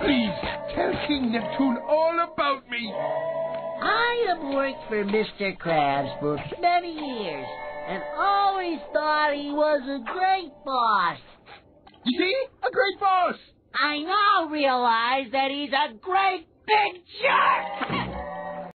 Please, tell King Neptune all about me. I have worked for Mr. Krabs for many years and always thought he was a great boss. You see? A great boss. I now realize that he's a great big jerk!